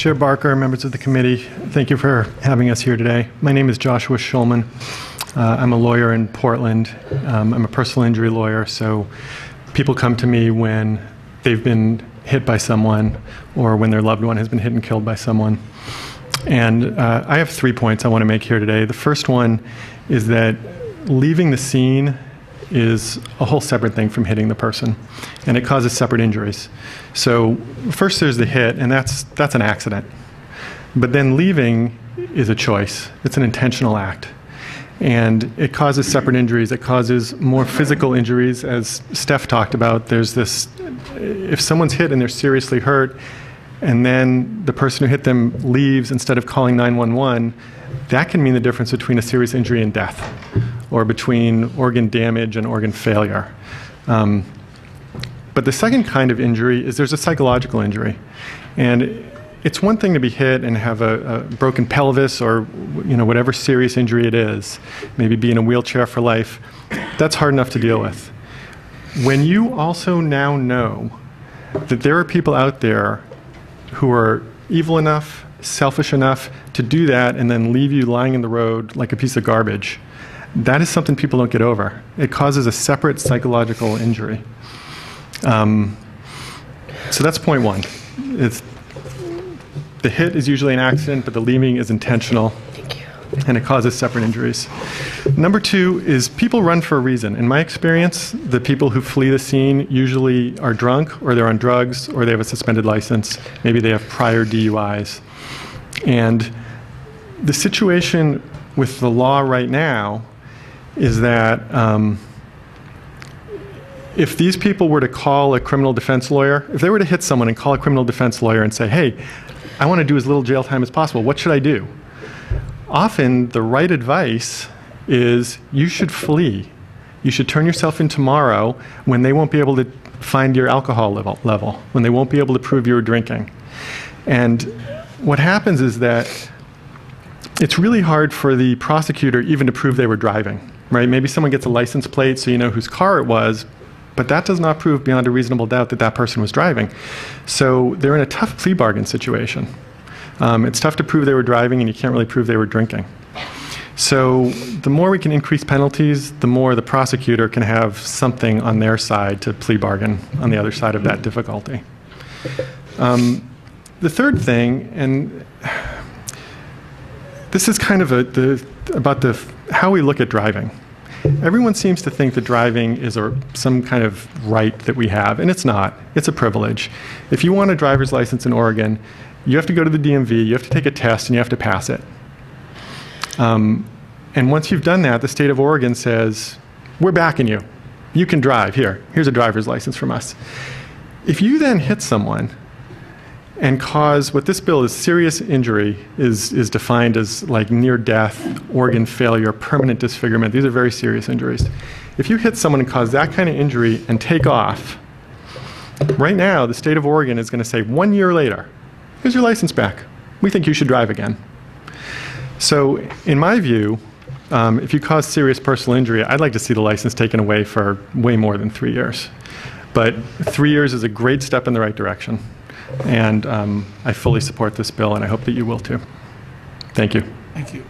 Chair Barker, members of the committee, thank you for having us here today. My name is Joshua Shulman. Uh, I'm a lawyer in Portland. Um, I'm a personal injury lawyer, so people come to me when they've been hit by someone or when their loved one has been hit and killed by someone. And uh, I have three points I want to make here today. The first one is that leaving the scene is a whole separate thing from hitting the person, and it causes separate injuries. So first there's the hit, and that's that's an accident. But then leaving is a choice. It's an intentional act. And it causes separate injuries. It causes more physical injuries, as Steph talked about. There's this if someone's hit and they're seriously hurt, and then the person who hit them leaves instead of calling 911, that can mean the difference between a serious injury and death, or between organ damage and organ failure. Um, but the second kind of injury is there's a psychological injury. And it's one thing to be hit and have a, a, broken pelvis or you know whatever serious injury it is, maybe be in a wheelchair for life. That's hard enough to deal with. When you also now know that there are people out there who are evil enough, selfish enough to do that and then leave you lying in the road like a piece of garbage, that is something people don't get over. It causes a separate psychological injury. Um, so that's point one. It's, the hit is usually an accident, but the leaving is intentional and it causes separate injuries. Number two is people run for a reason. In my experience, the people who flee the scene usually are drunk or they're on drugs or they have a suspended license. Maybe they have prior DUIs. And the situation with the law right now is that um, if these people were to call a criminal defense lawyer, if they were to hit someone and call a criminal defense lawyer and say, hey, I want to do as little jail time as possible, what should I do? often the right advice is you should flee. You should turn yourself in tomorrow when they won't be able to find your alcohol level, level when they won't be able to prove you were drinking. And what happens is that it's really hard for the prosecutor even to prove they were driving, right? Maybe someone gets a license plate so you know whose car it was, but that does not prove beyond a reasonable doubt that that person was driving. So they're in a tough plea bargain situation. Um, it's tough to prove they were driving, and you can't really prove they were drinking. So the more we can increase penalties, the more the prosecutor can have something on their side to plea bargain on the other side of that difficulty. Um, the third thing, and this is kind of a, the, about the, how we look at driving. Everyone seems to think that driving is a, some kind of right that we have, and it's not. It's a privilege. If you want a driver's license in Oregon, you have to go to the DMV, you have to take a test, and you have to pass it. Um, and once you've done that, the state of Oregon says, We're backing you. You can drive. Here, here's a driver's license from us. If you then hit someone and cause what this bill is serious injury is, is defined as like near death, organ failure, permanent disfigurement. These are very serious injuries. If you hit someone and cause that kind of injury and take off, right now the state of Oregon is going to say one year later, here's your license back. We think you should drive again. So, in my view, um, if you cause serious personal injury, I'd like to see the license taken away for way more than three years. But three years is a great step in the right direction. And um, I fully support this bill, and I hope that you will too. Thank you. Thank you.